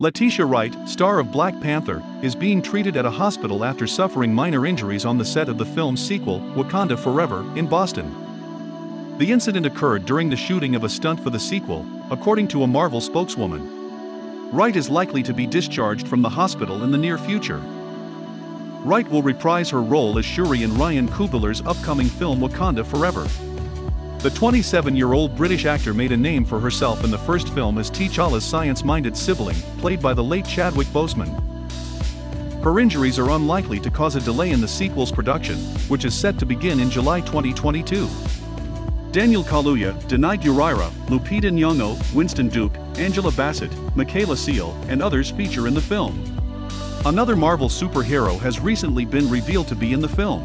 Letitia Wright, star of Black Panther, is being treated at a hospital after suffering minor injuries on the set of the film's sequel, Wakanda Forever, in Boston. The incident occurred during the shooting of a stunt for the sequel, according to a Marvel spokeswoman. Wright is likely to be discharged from the hospital in the near future. Wright will reprise her role as Shuri in Ryan Coogler's upcoming film Wakanda Forever. The 27-year-old British actor made a name for herself in the first film as T'Challa's science-minded sibling, played by the late Chadwick Boseman. Her injuries are unlikely to cause a delay in the sequel's production, which is set to begin in July 2022. Daniel Kaluuya, Danai Gurira, Lupita Nyong'o, Winston Duke, Angela Bassett, Michaela Seal, and others feature in the film. Another Marvel superhero has recently been revealed to be in the film.